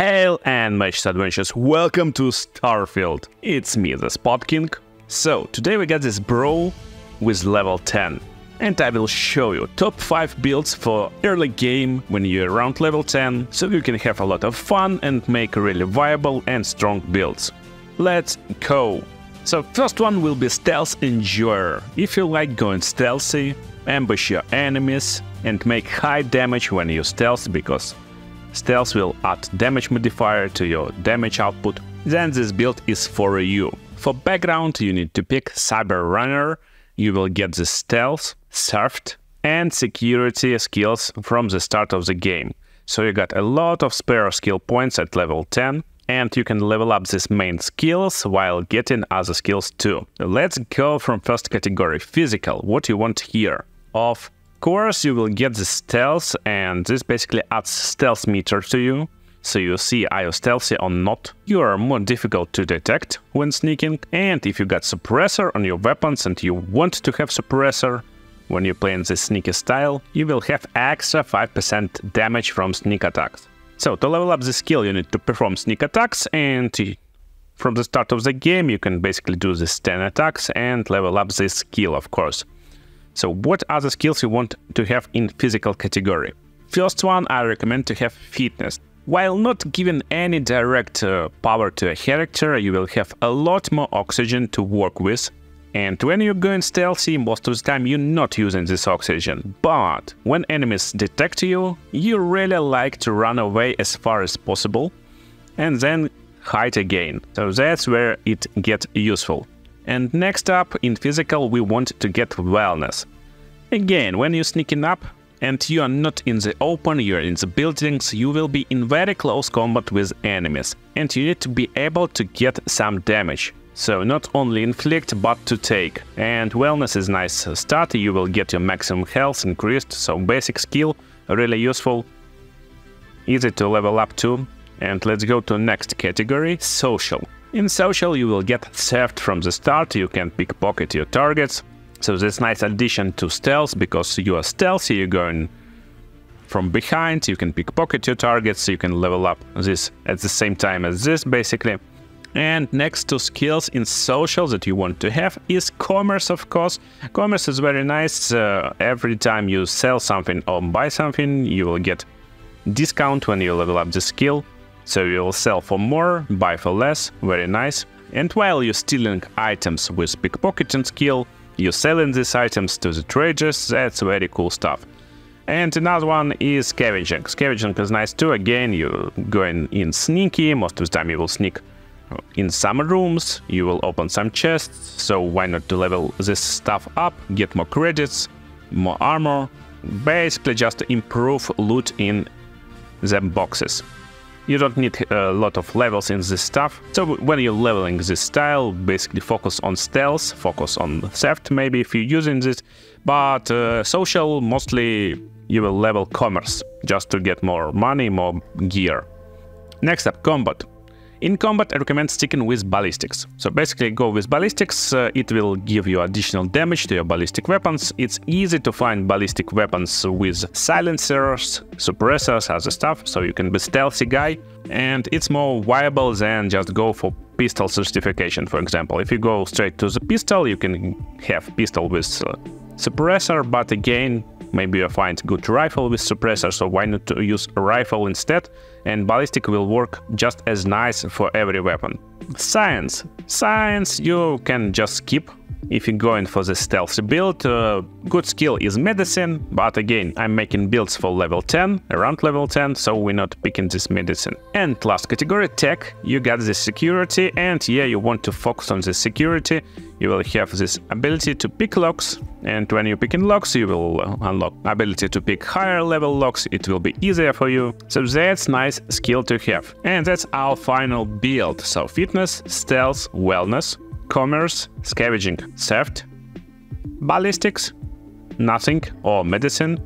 Hail and Matches Adventures, welcome to Starfield. It's me, the Spud King. So, today we got this bro with level 10. And I will show you top 5 builds for early game when you're around level 10, so you can have a lot of fun and make really viable and strong builds. Let's go! So first one will be Stealth Enjoyer. If you like going stealthy, ambush your enemies and make high damage when you stealth because Stealth will add damage modifier to your damage output, then this build is for you. For background, you need to pick Cyber Runner, you will get the Stealth, Theft, and Security skills from the start of the game. So you got a lot of spare skill points at level 10, and you can level up these main skills while getting other skills too. Let's go from first category, Physical, what you want here. Of course, you will get the stealth, and this basically adds stealth meter to you. So you see are you stealthy or not. You are more difficult to detect when sneaking, and if you got suppressor on your weapons and you want to have suppressor, when you play in this sneaky style, you will have extra 5% damage from sneak attacks. So to level up the skill, you need to perform sneak attacks, and from the start of the game, you can basically do this 10 attacks and level up this skill, of course. So what other skills you want to have in physical category? First one, I recommend to have fitness. While not giving any direct uh, power to a character, you will have a lot more oxygen to work with. And when you're going stealthy, most of the time you're not using this oxygen. But when enemies detect you, you really like to run away as far as possible and then hide again. So that's where it gets useful. And next up, in physical, we want to get wellness. Again, when you're sneaking up and you are not in the open, you're in the buildings, you will be in very close combat with enemies, and you need to be able to get some damage. So not only inflict, but to take. And wellness is nice start, you will get your maximum health increased, so basic skill, really useful, easy to level up to. And let's go to next category, social. In social, you will get theft from the start, you can pickpocket your targets. So this nice addition to stealth, because you are stealthy, you're going from behind, you can pickpocket your targets, you can level up this at the same time as this, basically. And next to skills in social that you want to have is commerce, of course. Commerce is very nice. Uh, every time you sell something or buy something, you will get discount when you level up the skill. So you will sell for more, buy for less, very nice. And while you're stealing items with pickpocketing skill, you're selling these items to the traders, that's very cool stuff. And another one is scavenging. Scavenging is nice too, again, you're going in sneaky, most of the time you will sneak in some rooms, you will open some chests, so why not to level this stuff up, get more credits, more armor, basically just improve loot in the boxes. You don't need a lot of levels in this stuff. So when you're leveling this style, basically focus on stealth, focus on theft maybe if you're using this. But uh, social, mostly you will level commerce, just to get more money, more gear. Next up, combat. In combat, I recommend sticking with ballistics. So basically go with ballistics, uh, it will give you additional damage to your ballistic weapons. It's easy to find ballistic weapons with silencers, suppressors, other stuff, so you can be stealthy guy. And it's more viable than just go for pistol certification, for example. If you go straight to the pistol, you can have pistol with uh, suppressor, but again, Maybe you find good rifle with suppressor, so why not use a rifle instead? And ballistic will work just as nice for every weapon. Science. Science you can just skip if you're going for the stealthy build. Uh, good skill is medicine, but again, I'm making builds for level 10, around level 10, so we're not picking this medicine. And last category, tech, you got the security, and yeah, you want to focus on the security, you will have this ability to pick locks, and when you pick in locks, you will unlock ability to pick higher level locks, it will be easier for you. So that's nice skill to have. And that's our final build. So fitness, stealth, wellness, commerce, scavenging, theft, ballistics, nothing or medicine,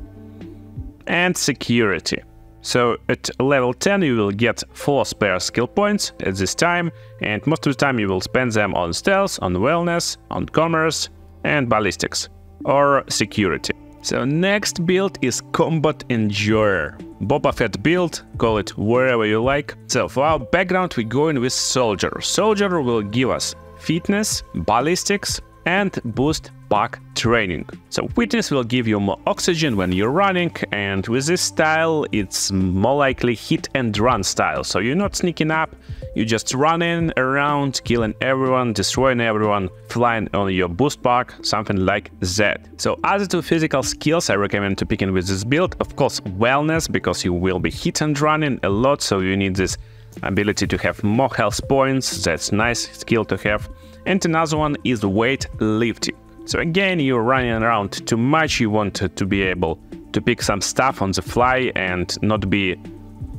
and security. So at level 10 you will get 4 spare skill points at this time, and most of the time you will spend them on stealth, on wellness, on commerce, and ballistics, or security. So next build is Combat Enjoyer. Boba Fett build, call it wherever you like. So for our background we're going with Soldier. Soldier will give us fitness, ballistics, and boost pack training. So fitness will give you more oxygen when you're running and with this style it's more likely hit and run style. So you're not sneaking up, you're just running around, killing everyone, destroying everyone, flying on your boost pack, something like that. So other two physical skills I recommend to picking with this build, of course wellness because you will be hit and running a lot so you need this ability to have more health points, that's nice skill to have. And another one is weight lifting. So again, you're running around too much, you want to be able to pick some stuff on the fly and not be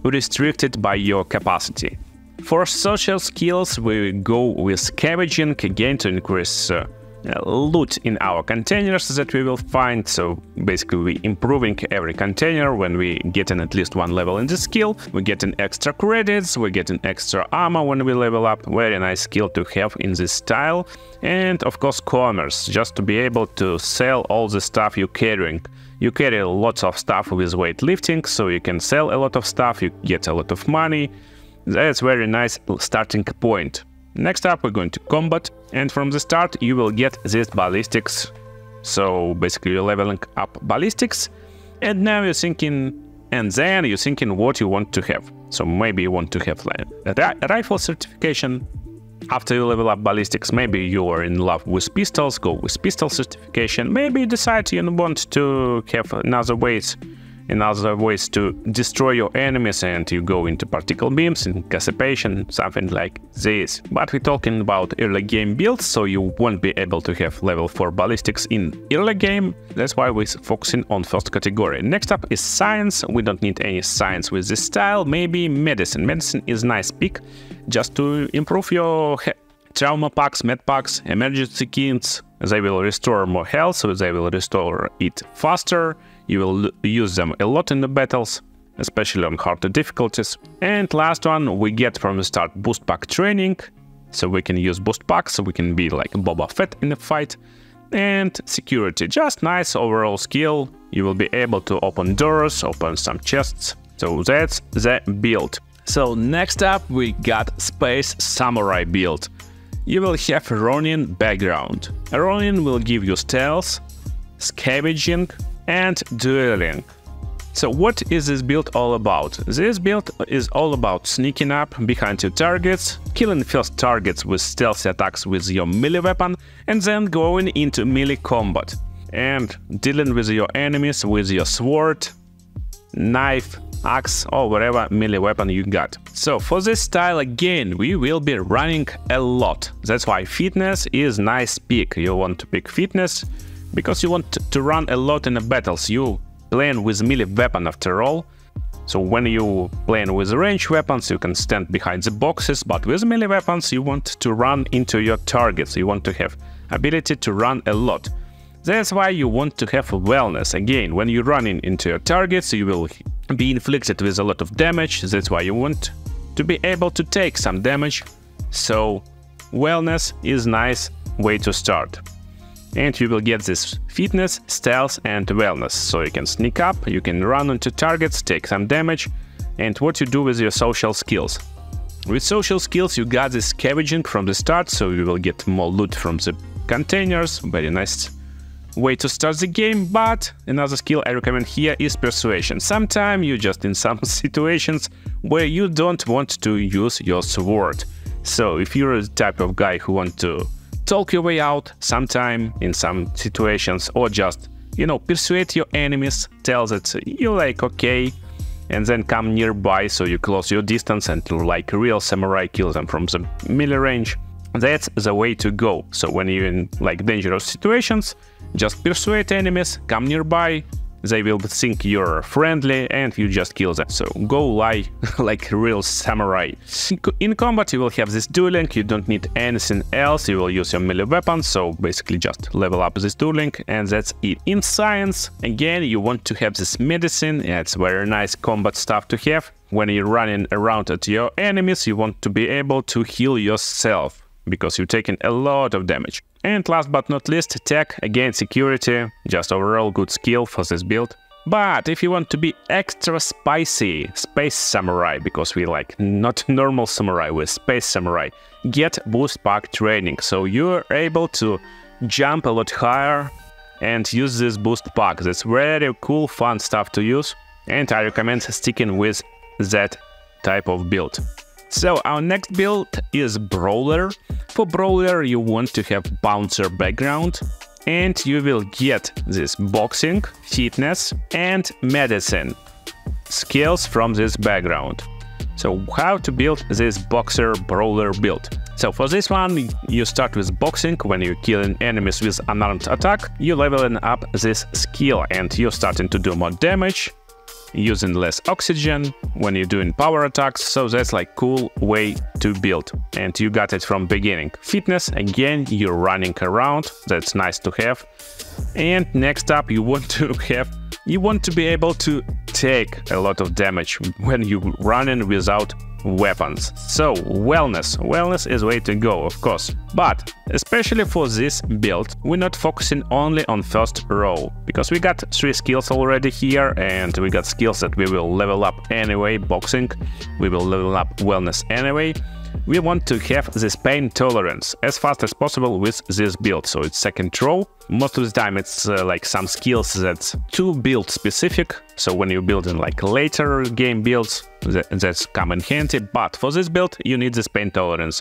restricted by your capacity. For social skills, we go with scavenging again to increase uh, Uh, loot in our containers that we will find. So basically we improving every container when we get in at least one level in the skill. We get an extra credits, we get an extra armor when we level up. Very nice skill to have in this style. And of course commerce, just to be able to sell all the stuff you're carrying. You carry lots of stuff with weightlifting, so you can sell a lot of stuff, you get a lot of money. That's very nice starting point. Next up, we're going to combat, and from the start, you will get this ballistics. So basically, you're leveling up ballistics, and now you're thinking, and then you're thinking what you want to have. So maybe you want to have a rifle certification. After you level up ballistics, maybe you are in love with pistols, go with pistol certification. Maybe you decide you want to have another ways in other ways to destroy your enemies and you go into particle beams, incapacitation, something like this. But we're talking about early game builds, so you won't be able to have level 4 ballistics in early game, that's why we're focusing on first category. Next up is science, we don't need any science with this style, maybe medicine. Medicine is nice pick, just to improve your trauma packs, med packs, emergency kits, they will restore more health, so they will restore it faster, you will use them a lot in the battles, especially on harder difficulties. And last one, we get from the start boost pack training, so we can use boost packs, so we can be like Boba Fett in a fight. And security, just nice overall skill. You will be able to open doors, open some chests. So that's the build. So next up we got Space Samurai build. You will have Ronin background. Ronin will give you stealth, scavenging, and dueling. So what is this build all about? This build is all about sneaking up behind your targets, killing first targets with stealthy attacks with your melee weapon, and then going into melee combat. And dealing with your enemies with your sword, knife, axe or whatever melee weapon you got. So for this style again we will be running a lot. That's why fitness is nice pick. You want to pick fitness because you want to run a lot in the battles. You playing with melee weapon after all. So when you playing with range weapons, you can stand behind the boxes, but with melee weapons, you want to run into your targets. You want to have ability to run a lot. That's why you want to have wellness. Again, when you're running into your targets, you will be inflicted with a lot of damage. That's why you want to be able to take some damage. So wellness is nice way to start and you will get this fitness, stealth and wellness. So you can sneak up, you can run into targets, take some damage, and what you do with your social skills. With social skills you got this scavenging from the start, so you will get more loot from the containers, very nice way to start the game, but another skill I recommend here is persuasion. Sometimes you just in some situations where you don't want to use your sword. So if you're the type of guy who want to talk your way out sometime in some situations or just, you know, persuade your enemies, tell that you're like okay, and then come nearby so you close your distance and like real samurai kill them from the melee range. That's the way to go. So when you're in like dangerous situations, just persuade enemies, come nearby, they will think you're friendly and you just kill them. So go lie like real samurai. In combat you will have this dueling, you don't need anything else, you will use your melee weapon, so basically just level up this dueling and that's it. In science, again, you want to have this medicine, it's very nice combat stuff to have. When you're running around at your enemies, you want to be able to heal yourself because you're taking a lot of damage. And last but not least, tech, again security, just overall good skill for this build. But if you want to be extra spicy, Space Samurai, because we like not normal samurai, with Space Samurai, get Boost Pack training, so you're able to jump a lot higher and use this Boost Pack. That's very cool, fun stuff to use, and I recommend sticking with that type of build. So our next build is Brawler. For Brawler you want to have bouncer background and you will get this boxing, fitness and medicine skills from this background. So how to build this boxer brawler build? So for this one, you start with boxing, when you're killing enemies with unarmed attack, you leveling up this skill and you're starting to do more damage, using less oxygen when you're doing power attacks, so that's like cool way to build. And you got it from beginning. Fitness, again, you're running around, that's nice to have. And next up, you want to have you want to be able to take a lot of damage when you're running without weapons. So wellness, wellness is way to go, of course. But especially for this build, we're not focusing only on first row, because we got three skills already here, and we got skills that we will level up anyway, boxing, we will level up wellness anyway. We want to have this pain tolerance as fast as possible with this build, so it's second row. Most of the time it's uh, like some skills that's too build specific, so when you're building like later game builds, that, that's come in handy, but for this build you need this pain tolerance.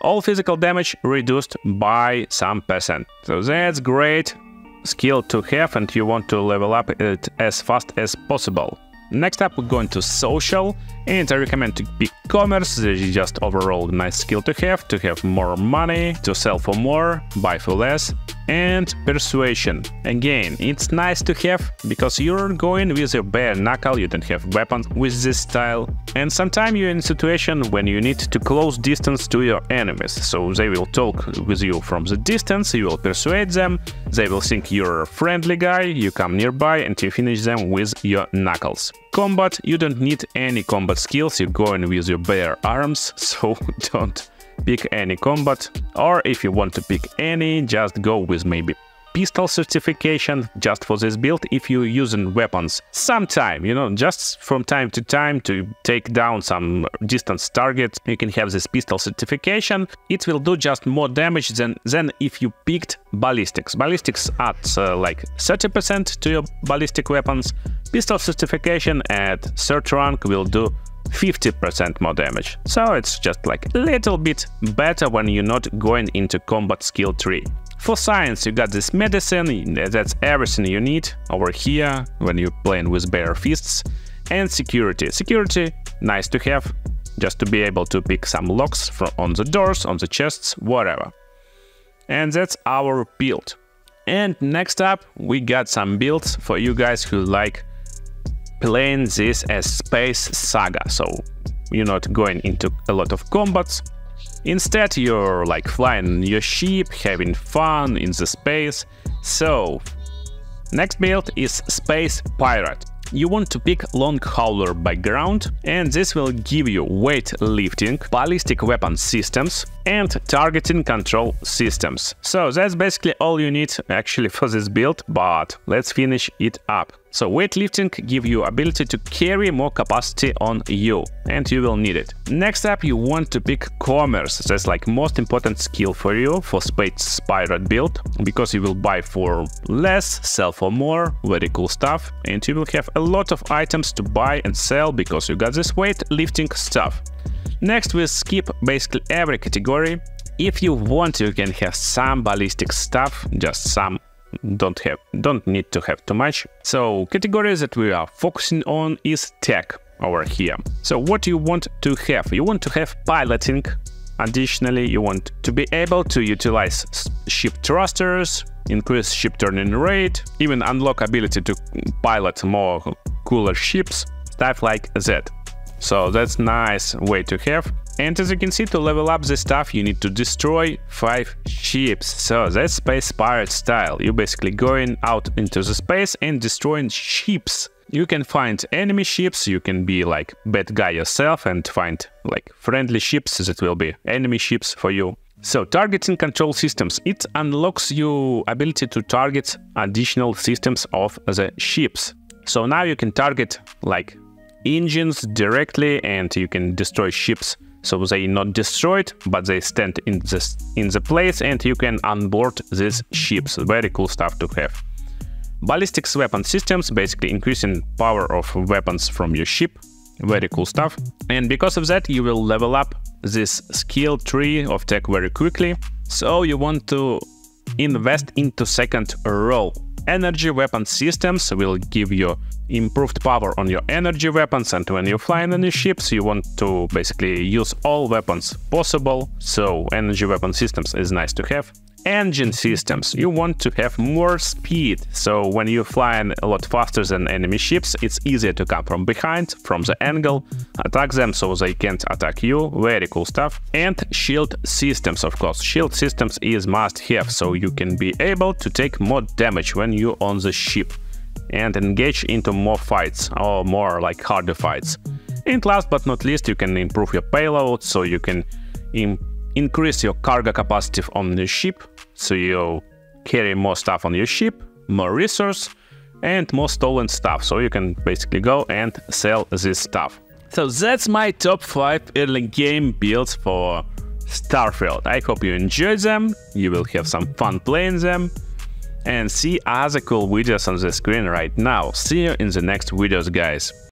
All physical damage reduced by some percent, so that's great skill to have and you want to level up it as fast as possible. Next up we're going to social. And I recommend to pick commerce, this is just overall nice skill to have, to have more money, to sell for more, buy for less, and persuasion. Again, it's nice to have, because you're going with your bare knuckle, you don't have weapons with this style, and sometimes you're in a situation when you need to close distance to your enemies, so they will talk with you from the distance, you will persuade them, they will think you're a friendly guy, you come nearby and you finish them with your knuckles. Combat, you don't need any combat skills, you're going with your bare arms, so don't pick any combat, or if you want to pick any, just go with maybe pistol certification just for this build if you're using weapons sometime you know just from time to time to take down some distance targets. You can have this pistol certification. It will do just more damage than than if you picked ballistics. Ballistics adds uh, like 30% to your ballistic weapons. Pistol certification at third rank will do 50% more damage. So it's just like a little bit better when you're not going into combat skill tree. For science, you got this medicine, that's everything you need over here when you're playing with bare fists. And security. Security, nice to have, just to be able to pick some locks from on the doors, on the chests, whatever. And that's our build. And next up, we got some builds for you guys who like playing this as Space Saga, so you're not going into a lot of combats. Instead, you're like flying your ship, having fun in the space. So, next build is Space Pirate. You want to pick long hauler background, and this will give you weight lifting, ballistic weapon systems, and targeting control systems. So that's basically all you need actually for this build, but let's finish it up. So weightlifting give you ability to carry more capacity on you, and you will need it. Next up, you want to pick commerce. That's like most important skill for you for Space Pirate build, because you will buy for less, sell for more, very cool stuff, and you will have a lot of items to buy and sell because you got this weightlifting stuff. Next, we skip basically every category. If you want, you can have some ballistic stuff, just some don't have don't need to have too much. So categories that we are focusing on is tech over here. So what you want to have? You want to have piloting. Additionally you want to be able to utilize ship thrusters increase ship turning rate even unlock ability to pilot more cooler ships stuff like that so that's nice way to have and as you can see, to level up the stuff, you need to destroy 5 ships. So that's Space Pirate style. You're basically going out into the space and destroying ships. You can find enemy ships, you can be like bad guy yourself and find like friendly ships that will be enemy ships for you. So targeting control systems, it unlocks you ability to target additional systems of the ships. So now you can target like engines directly and you can destroy ships. So they not destroyed, but they stand in this in the place and you can onboard these ships. Very cool stuff to have. Ballistics weapon systems, basically increasing power of weapons from your ship. Very cool stuff. And because of that, you will level up this skill tree of tech very quickly. So you want to invest into second role. Energy weapon systems will give you improved power on your energy weapons and when you fly in any ships you want to basically use all weapons possible. So energy weapon systems is nice to have engine systems. You want to have more speed, so when you fly a lot faster than enemy ships, it's easier to come from behind, from the angle, attack them so they can't attack you, very cool stuff. And shield systems, of course. Shield systems is must have, so you can be able to take more damage when you're on the ship and engage into more fights, or more like harder fights. And last but not least, you can improve your payload, so you can increase your cargo capacity on the ship, so you carry more stuff on your ship, more resource, and more stolen stuff, so you can basically go and sell this stuff. So that's my top 5 early game builds for Starfield. I hope you enjoyed them, you will have some fun playing them, and see other cool videos on the screen right now. See you in the next videos, guys.